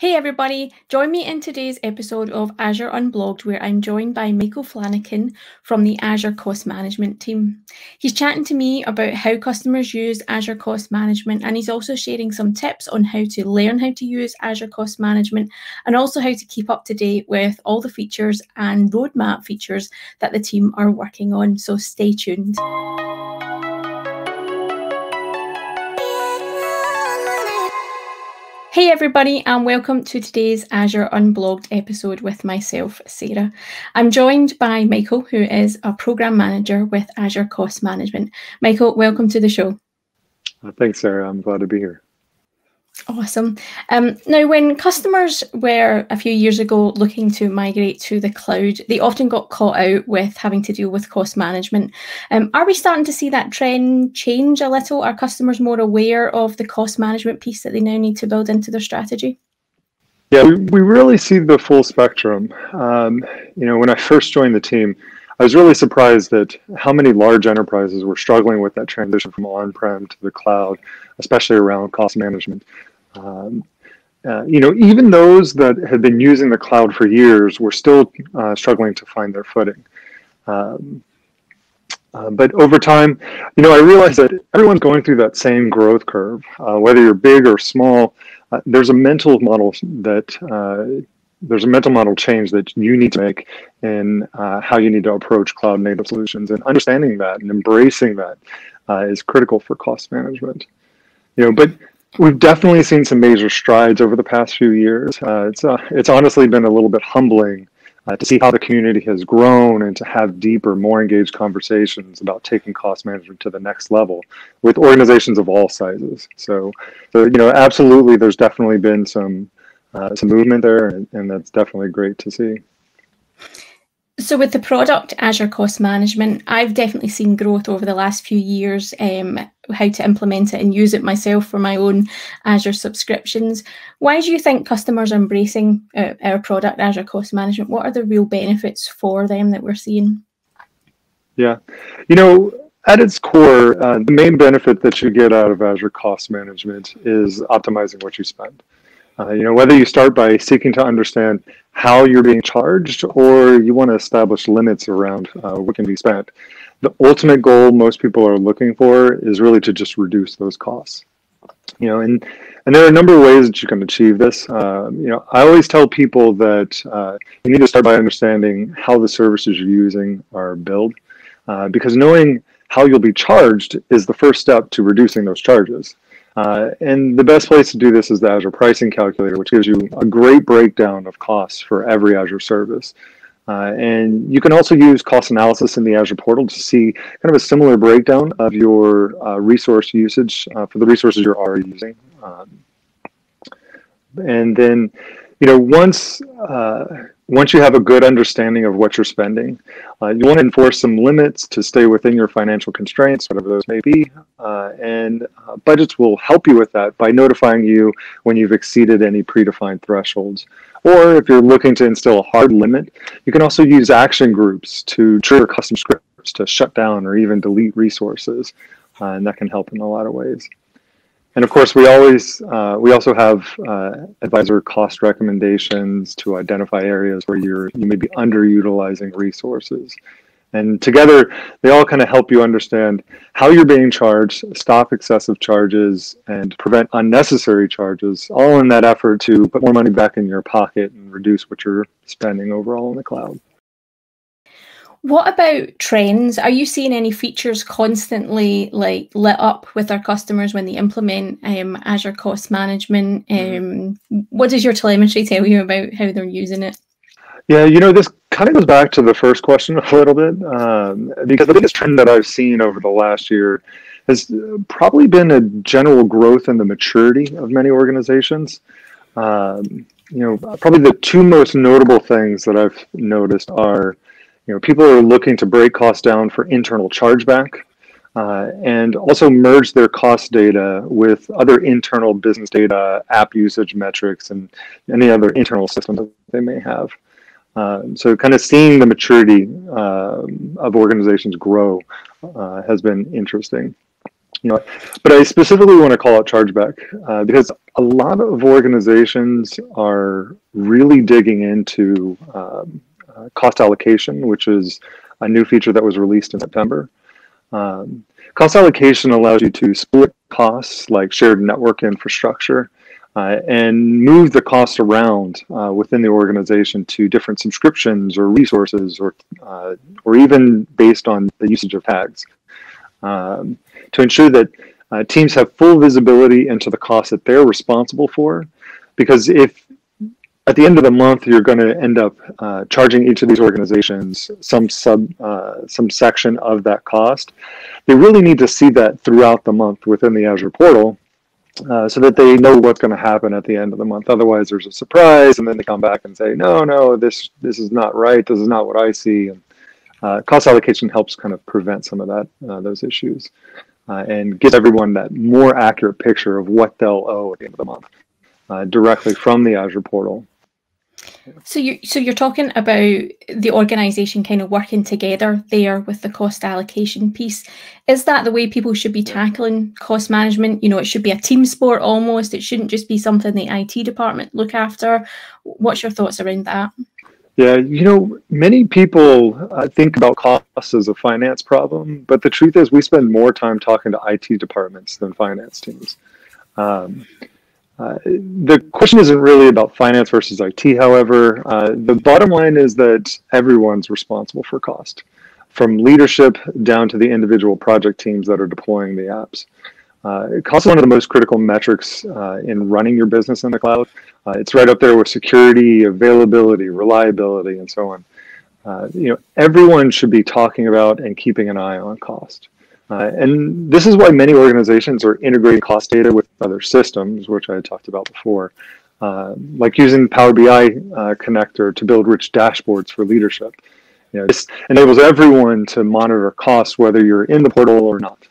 Hey everybody, join me in today's episode of Azure Unblogged, where I'm joined by Michael Flanakin from the Azure Cost Management team. He's chatting to me about how customers use Azure Cost Management, and he's also sharing some tips on how to learn how to use Azure Cost Management and also how to keep up to date with all the features and roadmap features that the team are working on. So stay tuned. Hey everybody, and welcome to today's Azure Unblogged episode with myself, Sarah. I'm joined by Michael, who is a program manager with Azure Cost Management. Michael, welcome to the show. Thanks, Sarah. I'm glad to be here. Awesome. Um, now, when customers were a few years ago looking to migrate to the cloud, they often got caught out with having to deal with cost management. Um, are we starting to see that trend change a little? Are customers more aware of the cost management piece that they now need to build into their strategy? Yeah, we, we really see the full spectrum. Um, you know, when I first joined the team, I was really surprised at how many large enterprises were struggling with that transition from on-prem to the cloud, especially around cost management. Um, uh, you know, even those that had been using the cloud for years were still uh, struggling to find their footing. Um, uh, but over time, you know, I realized that everyone's going through that same growth curve. Uh, whether you're big or small, uh, there's a mental model that uh, there's a mental model change that you need to make in how you need to approach cloud native solutions, and understanding that and embracing that is critical for cost management. You know, but We've definitely seen some major strides over the past few years. Uh, it's uh, it's honestly been a little bit humbling uh, to see how the community has grown and to have deeper, more engaged conversations about taking cost management to the next level with organizations of all sizes. So, so you know, absolutely, there's definitely been some uh, some movement there, and, and that's definitely great to see. So, with the product Azure Cost Management, I've definitely seen growth over the last few years, um, how to implement it and use it myself for my own Azure subscriptions. Why do you think customers are embracing uh, our product, Azure Cost Management? What are the real benefits for them that we're seeing? Yeah, you know, at its core, uh, the main benefit that you get out of Azure Cost Management is optimizing what you spend. Uh, you know, whether you start by seeking to understand how you're being charged or you want to establish limits around uh, what can be spent, the ultimate goal most people are looking for is really to just reduce those costs. You know, and and there are a number of ways that you can achieve this. Um, you know, I always tell people that uh, you need to start by understanding how the services you're using are billed, uh, because knowing how you'll be charged is the first step to reducing those charges. Uh, and the best place to do this is the Azure Pricing Calculator, which gives you a great breakdown of costs for every Azure service. Uh, and you can also use cost analysis in the Azure portal to see kind of a similar breakdown of your uh, resource usage uh, for the resources you're already using. Um, and then, you know, once uh, once you have a good understanding of what you're spending, uh, you want to enforce some limits to stay within your financial constraints, whatever those may be. Uh, and uh, budgets will help you with that by notifying you when you've exceeded any predefined thresholds. Or if you're looking to instill a hard limit, you can also use action groups to trigger custom scripts to shut down or even delete resources. Uh, and that can help in a lot of ways. And of course, we always uh, we also have uh, advisor cost recommendations to identify areas where you're you may be underutilizing resources. And together, they all kind of help you understand how you're being charged, stop excessive charges, and prevent unnecessary charges, all in that effort to put more money back in your pocket and reduce what you're spending overall in the cloud. What about trends? Are you seeing any features constantly like lit up with our customers when they implement um, Azure Cost Management? Mm-hmm. Um, what does your telemetry tell you about how they're using it? Yeah, you know, this kind of goes back to the first question a little bit um, because the biggest trend that I've seen over the last year has probably been a general growth in the maturity of many organizations. Um, you know, probably the two most notable things that I've noticed are you know, people are looking to break costs down for internal chargeback uh, and also merge their cost data with other internal business data, app usage metrics, and any other internal systems that they may have. Uh, so kind of seeing the maturity uh, of organizations grow uh, has been interesting. you know, but I specifically want to call out chargeback uh, because a lot of organizations are really digging into um, uh, cost allocation, which is a new feature that was released in September. Um, cost allocation allows you to split costs like shared network infrastructure uh, and move the cost around uh, within the organization to different subscriptions or resources or, uh, or even based on the usage of tags um, to ensure that uh, teams have full visibility into the costs that they're responsible for. Because if at the end of the month you're going to end up uh, charging each of these organizations some sub uh, some section of that cost, they really need to see that throughout the month within the Azure portal. Uh, so that they know what's going to happen at the end of the month. Otherwise, there's a surprise, and then they come back and say, "No, no, this this is not right. This is not what I see." And uh, cost allocation helps kind of prevent some of that uh, those issues uh, and gives everyone that more accurate picture of what they'll owe at the end of the month uh, directly from the Azure portal. So you so you're talking about the organization kind of working together there with the cost allocation piece. Is that the way people should be tackling cost management? You know, it should be a team sport almost. It shouldn't just be something the IT department look after. What's your thoughts around that? Yeah, you know, many people uh, think about costs as a finance problem, but the truth is, we spend more time talking to IT departments than finance teams. Um, uh, the question isn't really about finance versus IT, however. Uh, the bottom line is that everyone's responsible for cost, from leadership down to the individual project teams that are deploying the apps. Uh, cost is one of the most critical metrics uh, in running your business in the cloud. Uh, it's right up there with security, availability, reliability, and so on. You know, everyone should be talking about and keeping an eye on cost. And this is why many organizations are integrating cost data with other systems, which I talked about before, uh, like using Power BI uh, connector to build rich dashboards for leadership. You know, this enables everyone to monitor costs, whether you're in the portal or not.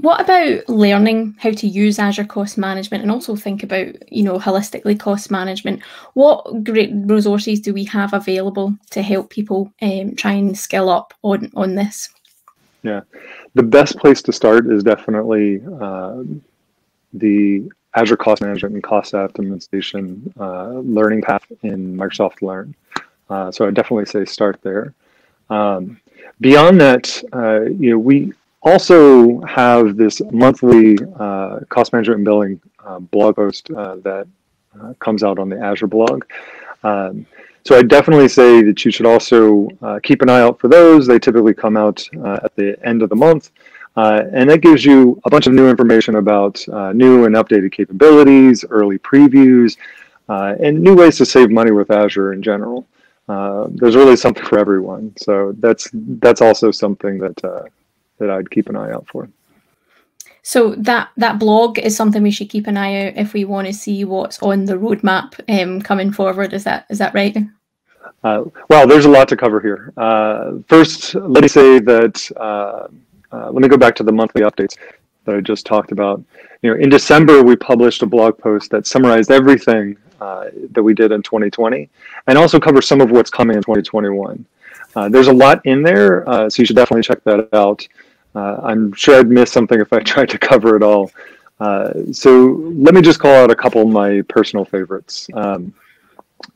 What about learning how to use Azure Cost Management and also think about, you know, holistically cost management? What great resources do we have available to help people um, try and skill up on, on this? Yeah, the best place to start is definitely uh, the Azure Cost Management and Cost Optimization uh, learning path in Microsoft Learn. Uh, so I definitely say start there. Um, beyond that, uh, you know, we also have this monthly uh, cost management and billing uh, blog post that comes out on the Azure blog. Um, so I definitely say that you should also uh, keep an eye out for those. They typically come out uh, at the end of the month. Uh, and that gives you a bunch of new information about uh, new and updated capabilities, early previews, uh, and new ways to save money with Azure in general. there's really something for everyone. So that's that's also something that that I'd keep an eye out for. So that that blog is something we should keep an eye out if we want to see what's on the roadmap um, coming forward. Is that is that right? Uh, well, there's a lot to cover here. Uh, first, let me say that uh, uh let me go back to the monthly updates that I just talked about. You know, in December we published a blog post that summarized everything uh, that we did in 2020, and also covers some of what's coming in 2021. Uh, there's a lot in there, so you should definitely check that out. Uh, I'm sure I'd miss something if I tried to cover it all. Uh, so let me just call out a couple of my personal favorites. Um,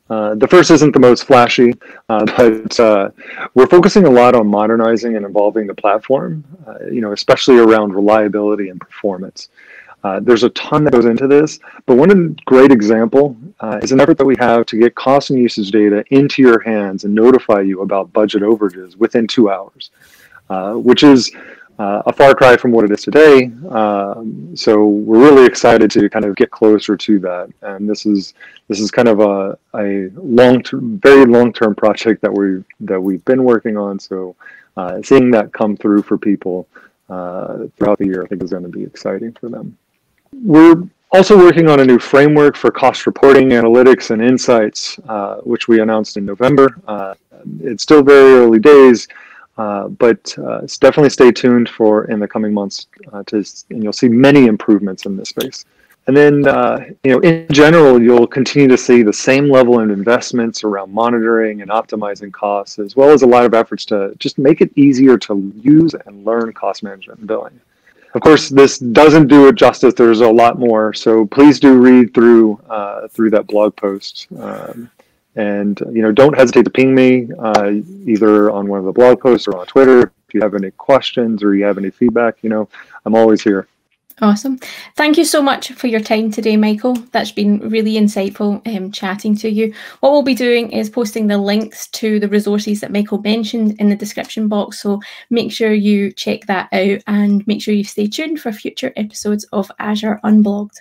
uh, the first isn't the most flashy, uh, but uh, we're focusing a lot on modernizing and evolving the platform, uh, you know, especially around reliability and performance. there's a ton that goes into this, but one great example is an effort that we have to get cost and usage data into your hands and notify you about budget overages within two hours, which is uh, a far cry from what it is today. Um, so we're really excited to kind of get closer to that. And this is this is kind of a, a long, term, very long term project that we that we've been working on. So uh, seeing that come through for people uh, throughout the year, I think is going to be exciting for them. We're also working on a new framework for cost reporting, analytics, and insights, uh, which we announced in November. Uh, it's still very early days. Uh, but uh, definitely stay tuned for in the coming months uh, to, and you'll see many improvements in this space. and then, uh, you know, in general, you'll continue to see the same level of investments around monitoring and optimizing costs, as well as a lot of efforts to just make it easier to use and learn cost management and billing. Of course, this doesn't do it justice. There's a lot more, so please do read through uh, through that blog post. Um, and you know, don't hesitate to ping me uh, either on one of the blog posts or on Twitter if you have any questions or you have any feedback. You know, I'm always here. Awesome. Thank you so much for your time today, Michael. That's been really insightful um, chatting to you. What we'll be doing is posting the links to the resources that Michael mentioned in the description box. So make sure you check that out and make sure you stay tuned for future episodes of Azure Unblogged.